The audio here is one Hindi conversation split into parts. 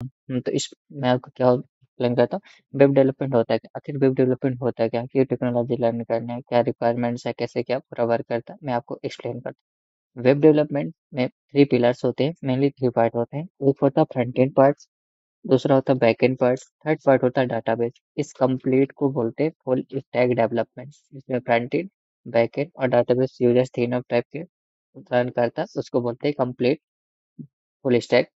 हूँ तो इस, मैं आपको क्या एक्सप्लेन करता हूँ? वेब डेवलपमेंट होता है क्या? आखिर वेब डेवलपमेंट होता है क्या? क्यों टेक्नोलॉजी लर्न करना है? क्या रिक्वायरमेंट्स है? कैसे क्या पूरा वर्क करता है? मैं आपको एक्सप्लेन करता हूँ। वेब डेवलपमेंट में थ्री पिलर्स होते हैं मेनली थ्री पार्ट होते हैं। एक होता है फ्रंट एंड पार्ट दूसरा होता है back end part third part होता है डाटाबेस इस कंप्लीट को बोलते हैं फुल स्टैक डेवलपमेंट जिसमें फ्रंट एंड बैक एंड और डाटाबेस यूज़र्स तीनों टाइप के रन करता है, उसको बोलते हैं कंप्लीट फुल स्टैक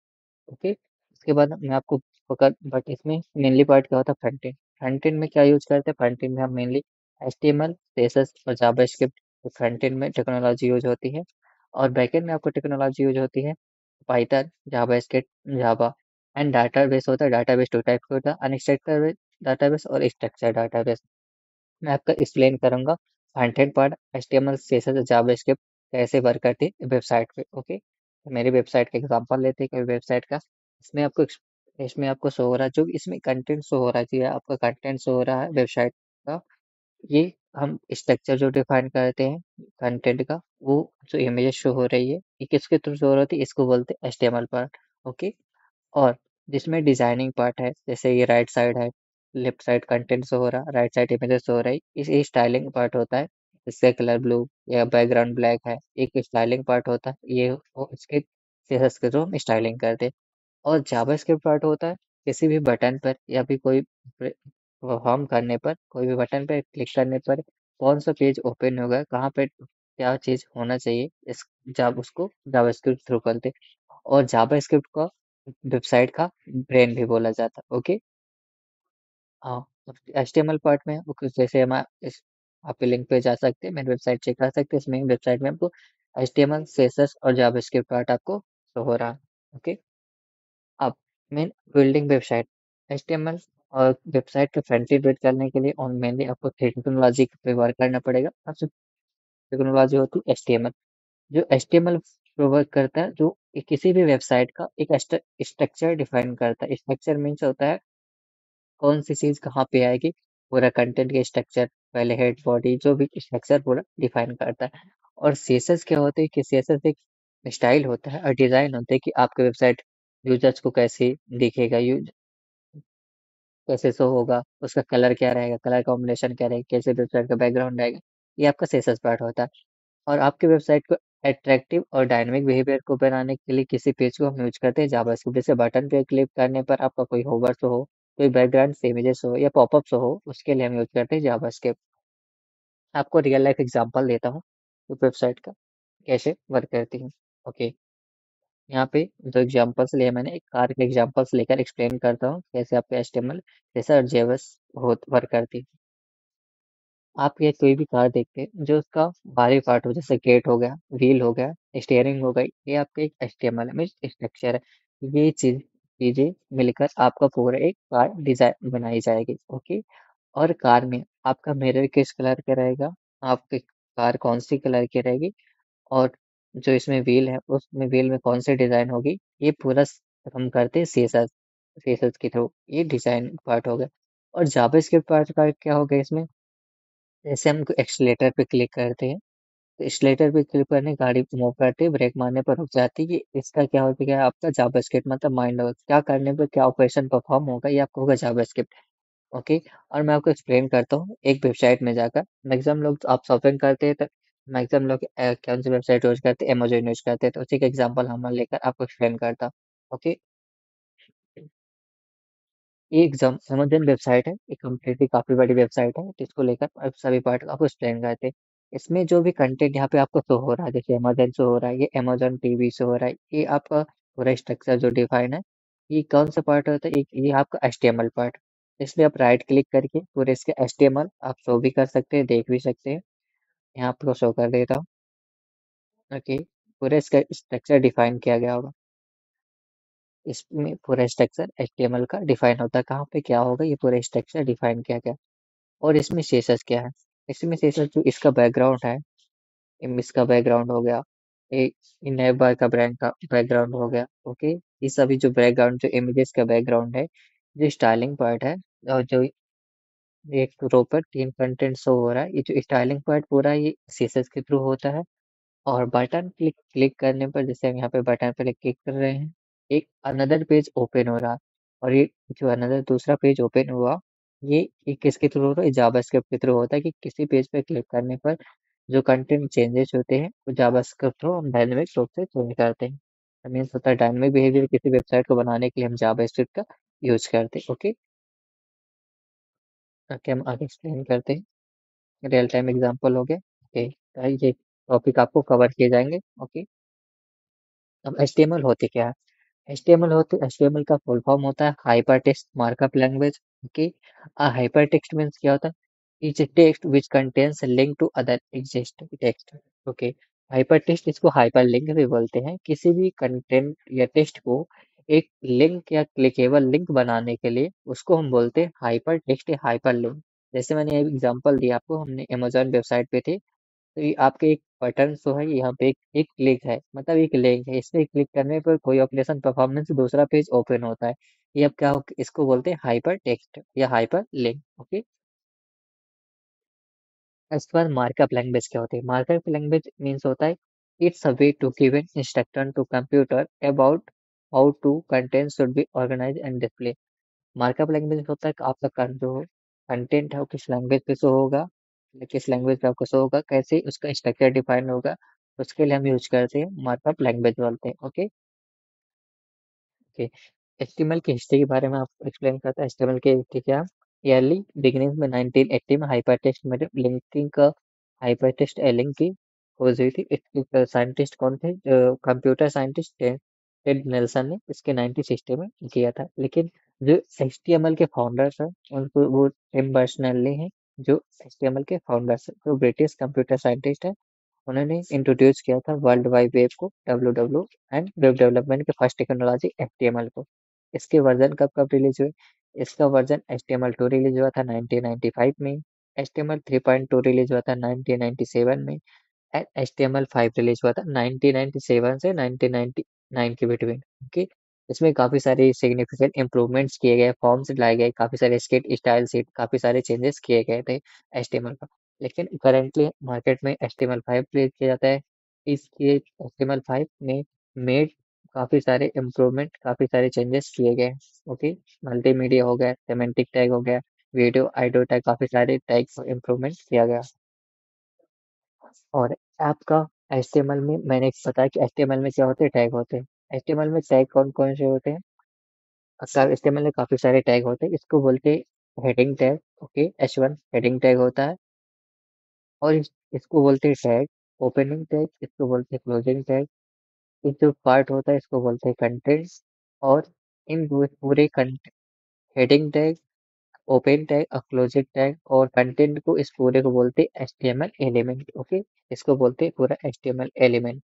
ओके उसके बाद मैं आपको बट इसमें मेनली पार्ट क्या होता है? फ्रंट एंड फ्रंट एंड में क्या यूज़ करते हैं? फ्रंट एंड में हम mainly H T M L CSS और जावास्क्रिप्ट फ्रंट एंड में टेक्नोलॉजी यूज़ होती है। और बैक एंड में आपको टेक्नोलॉजी यूज़ होती है Python JavaScript Java and database होता है। डाटाबेस टू टाइप का होता है। अनस्ट्रक्चर्ड डाटाबेस और स्ट्रक्चर डाटा बेस मैं आपका एक्सप्लेन करूँगा front end part H T M L CSS JavaScript कैसे वर्क करती है वेबसाइट पे ओके तो मेरी वेबसाइट का एग्जांपल लेते हैं कोई वेबसाइट का इसमें आपको इसमें आपको शो हो रहा है, जो इसमें कंटेंट शो हो रहा है, जी आपका कंटेंट शो हो रहा है वेबसाइट का, ये हम स्ट्रक्चर जो डिफाइन करते हैं कंटेंट का, वो जो इमेजेस शो हो रही है, ये किसके थ्रू शो हो रही है, इसको बोलते हैं एच पार्ट ओके और जिसमें डिज़ाइनिंग पार्ट है, जैसे ये राइट साइड है लेफ़्ट साइड कंटेंट शो हो रहा है राइट साइड इमेजेस शो हो रही है इस स्टाइलिंग पार्ट होता है इसका कलर ब्लू या बैकग्राउंड ब्लैक है, एक स्टाइलिंग पार्ट होता है, ये इसके थ्रू हम स्टाइलिंग करते हैं। और जावास्क्रिप्ट पार्ट होता है, किसी भी बटन पर या फिर कोई परफॉर्म करने पर, कोई भी बटन पर क्लिक करने पर कौन सा पेज ओपन होगा, कहाँ पे क्या चीज़ होना चाहिए, इस जाब उसको जावास्क्रिप्ट थ्रू करते और जावास्क्रिप्ट का वेबसाइट का ब्रेन भी बोला जाता है, ओके? हाँ एच पार्ट में जैसे हम इस आप लिंक पे जा सकते हैं, मेरी वेबसाइट चेक कर सकते हैं, इसमें वेबसाइट में आपको H T M L CSS और जावास्क्रिप्ट पार्ट आपको शो हो रहा है, okay? Main building website H T M L और वेबसाइट के एंड बिल्ड करने के लिए और मेनली आपको टेक्नोलॉजी पे वर्क करना पड़ेगा। सबसे टेक्नोलॉजी होती है एच टी एम एल जो H T M L provide करता है, जो किसी भी वेबसाइट का एक स्ट्रक्चर डिफाइन करता है। स्ट्रक्चर मीन्स होता है कौन सी चीज़ कहाँ पे आएगी, पूरा कंटेंट के स्ट्रक्चर पहले हेड बॉडी जो भी स्ट्रक्चर पूरा डिफाइन करता है। और सीएसएस क्या होता है कि सीएसएस एक स्टाइल होता है, और डिज़ाइन होता है कि आपके वेबसाइट यूज़र्स को कैसे दिखेगा यूज़ कैसे शो होगा, उसका कलर क्या रहेगा, कलर कॉम्बिनेशन क्या रहेगा, कैसे वेबसाइट का बैकग्राउंड रहेगा, ये आपका सीएसएस पार्ट होता है। और आपके वेबसाइट को अट्रैक्टिव और डायनेमिक बिहेवियर को बनाने के लिए किसी पेज को हम यूज़ करते हैं, जावास्क्रिप्ट जैसे बटन पे क्लिक करने पर आपका कोई होवर शो हो, कोई बैकग्राउंड इमेजेस हो या पॉपअप्स हो, उसके लिए हम यूज़ करते हैं जावास्क्रिप्ट। आपको रियल लाइफ एग्ज़ाम्पल देता हूँ, वेबसाइट का, कैसे वर्क करती है, ओके। यहाँ पे दो एग्जांपल्स लिए मैंने, एक कार के एग्जांपल्स लेकर एक्सप्लेन करता हूँ, कैसे आपके एच टी एम एल जैसा जेवस वर्क करती है। आप ये कोई भी कार देखते हैं, जो उसका बाहरी पार्ट हो, जैसे गेट हो गया व्हील हो गया स्टेयरिंग हो गई, ये आपका एक एच टी एम एल है स्ट्रक्चर है। ये चीज़, चीज़ें मिलकर आपका पूरा एक कार डिज़ाइन बनाई जाएगी ओके और कार में आपका मिरर किस कलर का रहेगा, आपकी कार कौन सी कलर की रहेगी, और जो इसमें व्हील है, उसमें व्हील में कौन सी डिज़ाइन होगी, ये पूरा हम करते हैं सीएसएस सीएसएस के थ्रू ये डिज़ाइन पार्ट हो गया। और जावास्क्रिप्ट पार्ट का क्या हो गया इसमें? जैसे हम एक्सलेटर पे क्लिक करते हैं तो एक्सलेटर पे क्लिक करने गाड़ी मूव करते हैं ब्रेक मारने पर रुक जाती है इसका क्या होता है आपका जावास्क्रिप्ट मतलब माइंड होगा क्या करने पर क्या ऑपरेशन परफॉर्म होगा, ये आपको होगा जावास्क्रिप्ट ओके और मैं आपको एक्सप्लेन करता हूँ, एक वेबसाइट में जाकर मैक्सिमम लोग आप शॉपिंग करते हैं तो मैक्सिमम लोग कौन सी वेबसाइट यूज़ करते हैं? अमेजोन यूज़ करते हैं। तो उसी का एग्ज़ाम्पल हम लेकर आपको एक्सप्लेन करता हूँ। ओके? ये एग्ज़ाम अमेजोन वेबसाइट है। एक कम्प्लीटली काफ़ी बड़ी वेबसाइट है। जिसको लेकर सभी पार्ट आपको एक्सप्लेन करते हैं। इसमें जो भी कंटेंट यहाँ पे आपको शो हो रहा है, जैसे अमेजोन शो हो रहा है, ये अमेजोन टीवी शो हो रहा है, ये आपका पूरा स्ट्रक्चर जो डिफाइन है, ये कौन सा पार्ट होता है? एक ये आपका एच पार्ट इसमें आप राइट क्लिक करके पूरे इसके एच आप शो भी कर सकते हैं, देख भी सकते हैं। यहाँ आपको शो कर देता हूँ ओके, पूरे इसका स्ट्रक्चर डिफाइन किया गया होगा। इसमें पूरा स्ट्रक्चर एचटीएमएल का डिफाइन होता है, कहाँ पे क्या होगा, ये पूरा स्ट्रक्चर डिफाइन किया गया। और इसमें सेसस क्या है? इसमें सेसस जो इसका बैकग्राउंड है इसका बैकग्राउंड हो गया एक नेबर का ब्रांड का बैकग्राउंड हो गया, ओके। ये सभी जो बैकग्राउंड जो इमेजेस का बैकग्राउंड है, जो स्टाइलिंग पार्ट है, और जो एक रो पर तीन कंटेंट शो हो रहा है। ये जो स्टाइलिंग पार्ट पूरा ये सीएसएस के थ्रू होता है और बटन क्लिक क्लिक करने पर जैसे हम यहाँ पे बटन पर क्लिक कर रहे हैं एक अनदर पेज ओपन हो रहा और ये जो अनदर दूसरा पेज ओपन हुआ ये, ये किसके थ्रू होता है? जावास्क्रिप्ट के थ्रू होता है कि किसी पेज पे क्लिक करने पर जो कंटेंट चेंजेस होते हैं वो जावास्क्रिप्ट थ्रू हम डायनेमिक रूप से चेंज करते हैं। मीन्स होता है डायनेमिक बिहेवियर किसी वेबसाइट को बनाने के लिए हम जावास्क्रिप्ट का यूज़ करते हैं ओके ताकि हम आगे एक्सप्लेन करते हैं। रियल टाइम एग्जांपल हो गया ओके ये टॉपिक आपको कवर किए जाएँगे। ओके अब एच होते क्या है? HTML होते, HTML का फुल फॉर्म होता है hyper text markup language okay a hypertext means क्या होता है? Is text which contains link to other existing text okay hypertext इसको हाइपरलिंक भी बोलते हैं। किसी भी कंटेंट या टेक्स्ट को एक लिंक या क्लिकेबल लिंक बनाने के लिए उसको हम बोलते हैं हाइपर टेक्स्ट या हाइपर लिंक जैसे मैंने एग्जांपल दिया आपको हमने अमेजोन वेबसाइट पे थे तो ये आपके एक बटन जो है यहाँ पे एक, एक क्लिक है मतलब एक लिंक है इसमें क्लिक करने पर कोई ऑपरेशन परफॉर्मेंस दूसरा पेज ओपन होता है। ये अब क्या इसको बोलते हैं हाइपर टेक्स्ट या हाइपर लिंक ओके इसके बाद मार्कअप लैंग्वेज क्या होती है? मार्कअप लैंग्वेज मीन्स होता है it's a way to give an instruction to computer about how to content should be organise and display markup language होता है कि आपका जो कंटेंट है वो किस लैंग्वेज पे शो होगा किस लैंग्वेज पे आपको शो होगा, कैसे उसका स्ट्रक्चर डिफाइन होगा, उसके लिए हम यूज़ करते हैं मार्कअप लैंग्वेज बोलते हैं ओके ओके एचटीएमएल की हिस्ट्री के बारे में आपको एक्सप्लेन करता है। एचटीएमएल की हिस्ट्री क्या ईयरली बिगिनिंग में 1980 में हाइपरटेक्स्ट में लिंकिंग का हाइपरटेक्स्ट एलिंग की खोज हुई थी इसके साइंटिस्ट कौन थे? कंप्यूटर साइंटिस्ट टेड नेल्सन ने इसके 1960 में किया था। लेकिन जो एच के फाउंडर्स हैं, उनको वो टिम बर्सनली हैं, जो एच के फाउंडर्स हैं, जो ब्रिटिश कंप्यूटर साइंटिस्ट है, उन्होंने इंट्रोड्यूस किया था वर्ल्ड वाइड वेब को W W and web development के फ़र्स्ट टेक्नोलॉजी एच को। इसके वर्जन कब कब रिलीज़ हुए? इसका version H T M L two release हुआ था 1995 में एच टी 3.2 रिलीज़ हुआ था 1997 में and H T M L five release हुआ था 1997 से 1999 के बिटवीन ओके इसमें काफ़ी सारे सिग्निफिकेंट इम्प्रूवमेंट्स किए गए फॉर्म्स लाए गए, काफ़ी सारे स्केट स्टाइल सीट काफ़ी सारे चेंजेस किए गए थे एच का। लेकिन करेंटली मार्केट में एच टी किया जाता है। इसके एच टी में मेड काफ़ी सारे इम्प्रूवमेंट काफ़ी सारे चेंजेस किए गए ओके मल्टीमीडिया हो गया सेमेंटिक टैग हो गया वीडियो आइडियो टैग काफ़ी सारे टैग्स इम्प्रूवमेंट किया गया। और आपका HTML में मैंने बताया कि HTML में क्या होते हैं? टैग होते हैं। एच में टैग कौन कौन से होते हैं? एच में काफ़ी सारे टैग होते हैं। इसको बोलते हैं heading tag okay H one heading tag होता है। और इस, इसको बोलते हैं टैग ओपनिंग टैग इसको बोलते हैं क्लोजिंग टैग एक जो पार्ट होता है इसको बोलते हैं कंटेंट और इन पूरे हेडिंग टैग ओपन टैग और क्लोजिंग टैग और कंटेंट को इस पूरे को बोलते हैं एच एलिमेंट ओके इसको बोलते हैं पूरा एच एलिमेंट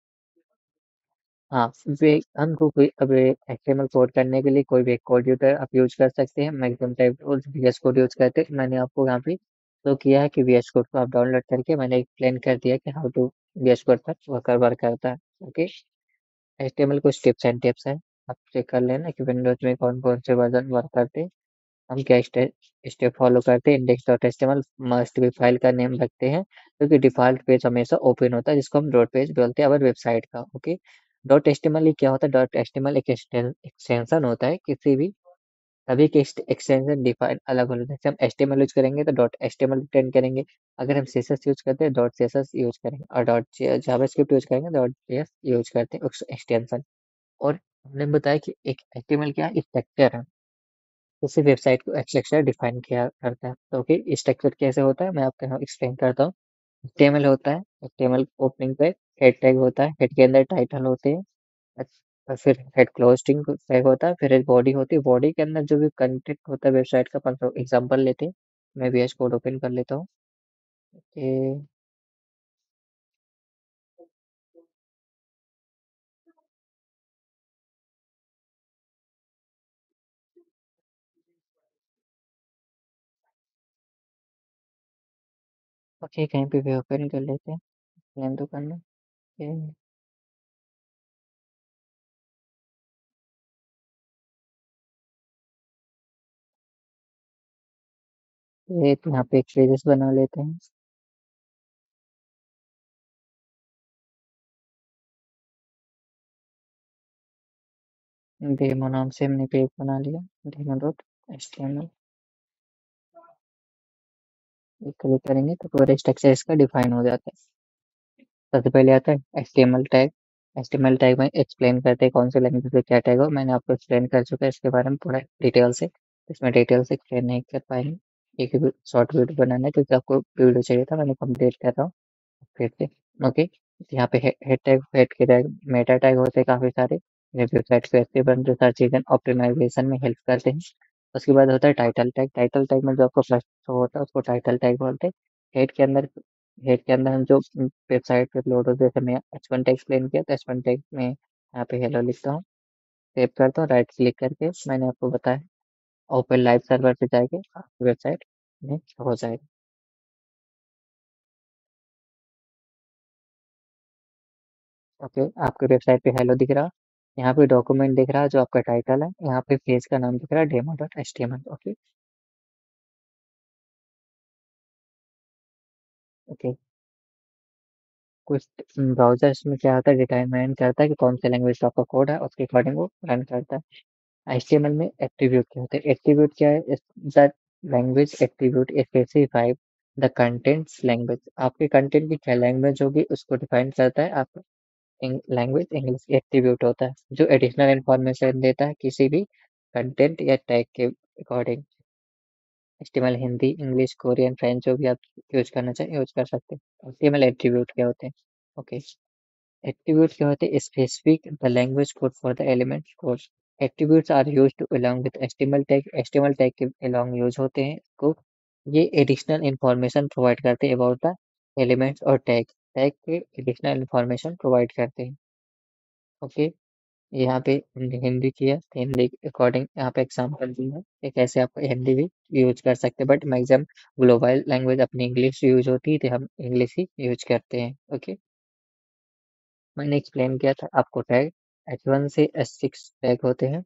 हाँ वे हमको कोई, अब एच कोड करने के लिए कोई भी कोड यूटर आप यूज़ कर सकते हैं। Maximum type V S code use करते हैं। मैंने आपको यहाँ पे तो किया है कि वी एस कोड को आप डाउनलोड करके मैंने एक्सप्लेन कर दिया कि how to V S code पर वर्कर वर्क करता है okay H T M L कुछ टिप्स एंड टिप्स है। आप चेक कर लेना कि विंडोज़ में कौन कौन से वर्जन वर्क करते हैं। हम क्या स्टेप फॉलो करते हैं? इंडेक्स डॉट एस्टेमल मस्ट भी फ़ाइल का नेम रखते हैं, क्योंकि डिफ़ॉल्ट पेज हमेशा ओपन होता है, जिसको हम डॉट पेज बोलते हैं अवर वेबसाइट का ओके डॉट एस्टेमल क्या होता है? डॉट एस्टेमल एक एक्सटेंशन होता है, किसी भी सभी के एक्सटेंशन डिफाइन अलग अलग जैसे हम एस्टेमल यूज़ करेंगे तो डॉट एस्टेमल रिटर्न करेंगे। अगर हम सीएसएस यूज़ करते हैं डॉट सीएसएस यूज़ करेंगे, और डॉट जावास्क्रिप्ट यूज़ करेंगे डॉट जेएस यूज़ करते हैं एक्सटेंशन और हमने बताया कि एक एस्टेमल क्या है? स्ट्रक्चर है। किसी वेबसाइट को स्ट्रक्चर डिफाइन किया करता है। तो ओके स्ट्रक्चर कैसे होता है, मैं आपको यहाँ एक्सप्लेन करता हूँ। टेमल होता है टेमल ओपनिंग पे हेड टैग होता है हेड के अंदर टाइटल होते हैं। फिर हेड क्लोजिंग टैग होता है, फिर एक बॉडी होती है। बॉडी के अंदर जो भी कंटेंट होता है वेबसाइट का अपन एग्जांपल लेते हैं। मैं वी एस कोड ओपन कर लेता हूँ। ओके कहीं पे भी ओपन कर लेते हैं प्लान तो करना, ये तो यहाँ पे एक पेजेस बना लेते हैं। डेमो नाम से हमने पेज बना लिया, demo dot H T M L click करेंगे तो पूरा स्ट्रक्चर इसका डिफाइन हो जाता है। सबसे पहले आता है एच टैग एच टैग में एक्सप्लेन करते हैं कौन से लैंग्वेज पे क्या टैग हो। मैंने आपको एक्सप्लेन कर चुका है इसके बारे में पूरा डिटेल से। इसमें डिटेल से एक्सप्लेन नहीं कर पाएँगे एक शॉर्ट वीडियो बनाना है क्योंकि आपको वीडियो चाहिए था, मैंने कंप्लीट कर रहा हूँ। फिर से ओके यहाँ पे हेड टैग हेड के टैग मेटा टैग होते हैं काफ़ी सारे। वेबसाइट पे एक्टिव सर्च इंजन ऑप्टिमाइजेशन में हेल्प करते हैं। उसके बाद होता है टाइटल टैग टाइटल टैग में जो आपको फ़र्स्ट शो होता है, उसको टाइटल टैग बोलते हैं। हेड के अंदर हेड के अंदर हम जो वेबसाइट पे अपलोड होते जैसे मैं एच वन टैग एक्सप्लेन किया तो एच वन टैग में यहाँ पे हेलो लिखता हूँ। सेव करता हूँ राइट क्लिक करके मैंने आपको बताया। ओपन लाइव सर्वर पे जाके वेबसाइट में हो जाएगी। ओके आपके वेबसाइट पे हेलो दिख रहा। यहाँ पे डॉक्यूमेंट दिख रहा है जो आपका टाइटल है। यहाँ पे पेज का नाम दिख रहा है demo dot H T M L okay okay कुछ ब्राउजर्स में क्या होता है? डिटरमाइन करता है कि कौन से लैंग्वेज का आपका कोड है, उसके अकॉर्डिंग वो रन करता है। एच टी एम एल में एट्रीब्यूट क्या होता है? एट्रीब्यूट क्या है? The language attribute specify the contents language आपके कंटेंट की क्या लैंग्वेज होगी, उसको डिफाइन करता है आपका लैंग्वेज इंग्लिश एट्रीब्यूट होता है, जो एडिशनल इंफॉर्मेशन देता है किसी भी कंटेंट या टैग के according HTML Hindi English Korean French जो भी आप यूज़ करना चाहें यूज़ कर सकते हैं। एचटीएमएल एट्रीब्यूट क्या होते हैं? ओके एट्रीब्यूट क्या होते हैं? Specific the language code for the element code attributes are used along with HTML tag HTML tag के अलोंग यूज़ होते हैं, को ये एडिशनल इंफॉर्मेशन प्रोवाइड करते हैं अबाउट द एलिमेंट्स और टैग टैग के एडिशनल इंफॉर्मेशन प्रोवाइड करते हैं। ओके यहाँ पे हमने हिंदी किया हिंदी के अकॉर्डिंग यहाँ पे एग्ज़ाम्पल दी है कि कैसे आप हिंदी भी यूज़ कर सकते हैं। बट मैक्सिमम ग्लोबल लैंग्वेज अपनी इंग्लिश यूज़ होती है तो हम इंग्लिश ही यूज़ करते हैं। ओके मैंने एक्सप्लेन किया था, आपको टैग एच वन से एस सिक्स टैग होते हैं।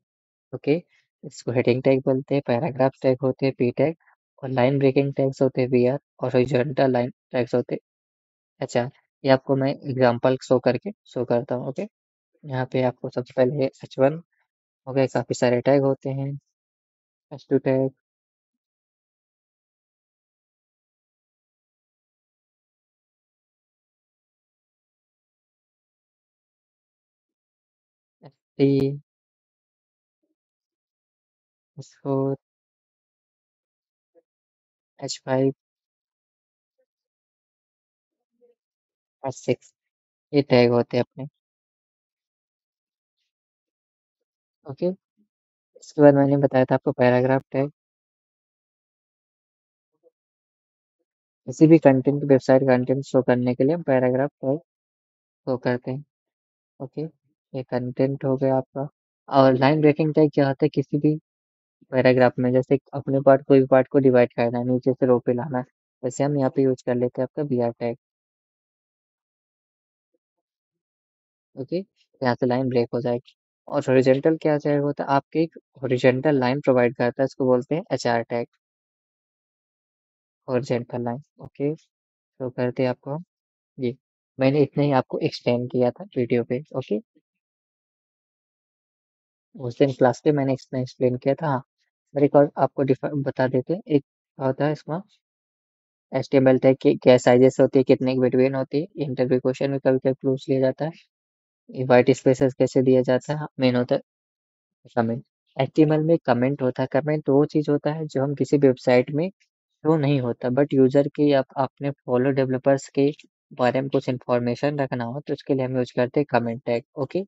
ओके इसको हेडिंग टैग बोलते हैं पैराग्राफ टैग होते हैं पी टैग और लाइन ब्रेकिंग टैग्स होते हैं वी आर और हॉरिजॉन्टल लाइन टैग्स होते हैं। अच्छा, ये आपको मैं एग्ज़ाम्पल शो करके शो करता हूँ, ओके। यहाँ पे आपको सबसे पहले एच1 हो गया काफ़ी सारे टैग होते हैं, एच टू टैग। एफ3 एच4 एच5 और सिक्स ये टैग होते हैं अपने। ओके। इसके बाद मैंने बताया था आपको पैराग्राफ टैग। किसी भी कंटेंट वेबसाइट कंटेंट शो करने के लिए हम पैराग्राफ टैग शो तो करते हैं। ओके, ये कंटेंट हो गया आपका और लाइन ब्रेकिंग टैग क्या होता है किसी भी पैराग्राफ में जैसे अपने पार्ट कोई भी पार्ट को डिवाइड करना है, नीचे से रो पे लाना है, वैसे हम यहाँ पे यूज़ कर लेते हैं आपका बीआर टैग। ओके? यहाँ से लाइन ब्रेक हो जाएगी। और हॉरिजेंटल क्या टैग होता है आपके एक हॉरिजेंटल लाइन प्रोवाइड करता है, इसको बोलते हैं H R tag horizontal line okay? तो करते हैं आपको जी, मैंने इतना ही आपको एक्सप्लेन किया था वीडियो पे, ओके? उस दिन क्लास पे मैंने इतना एक्सप्लेन किया था हाँ। मेरे को आपको बता देते हैं। एक होता है इसमें? H T M L tag की, क्या साइजेस होती है, कितने की बिटवीन होती है? इंटरव्यू क्वेश्चन में कभी कभी क्लूज लिया जाता है। वाइट स्पेसेस कैसे दिया जाता है? मेन होता है कमेंट एचटीएमएल में कमेंट होता है। कमेंट वो चीज़ होता है जो हम किसी वेबसाइट में शो नहीं होता बट यूज़र की आप अपने फॉलो डेवलपर्स के बारे में कुछ इन्फॉर्मेशन रखना हो तो उसके लिए हम यूज़ करते हैं कमेंट टैग ओके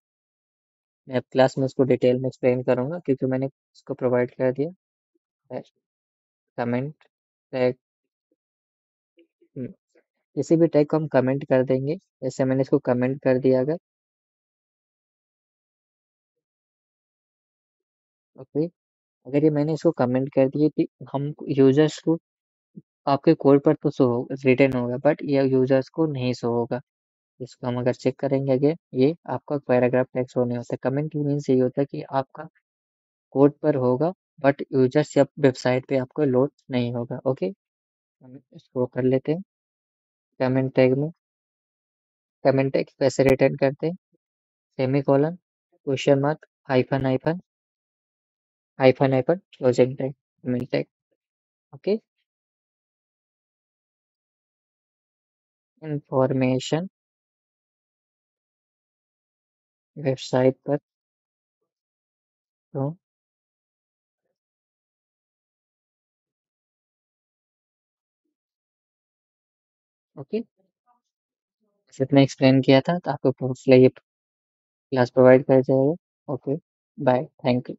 मैं अब क्लास में उसको डिटेल में एक्सप्लेन करूँगा, क्योंकि मैंने उसको प्रोवाइड कर दिया। कमेंट टैग किसी भी टैग को हम कमेंट कर देंगे। जैसे मैंने इसको कमेंट कर दिया अगर ओके अगर ये मैंने इसको कमेंट कर दिए कि हम यूज़र्स को आपके कोड पर तो शो रिटर्न होगा बट ये यूज़र्स को नहीं शो होगा। इसको हम अगर चेक करेंगे अगे ये आपका पैराग्राफ टेक्स्ट होने होता है। कमेंट मीन्स ये होता है कि आपका कोड पर होगा बट यूज़र्स या वेबसाइट पे आपको लोड नहीं होगा ओके हम इसको कर लेते हैं। कमेंट टैग में। कमेंट टैग कैसे रिटर्न करते हैं? Semicolon question mark hyphen hyphen hyphen hyphen project dot miltech okay? Information. Website पर. तो ओके जितना एक्सप्लेन किया था तो आपको लिए क्लास प्रोवाइड कर जाएगा ओके बाय थैंक यू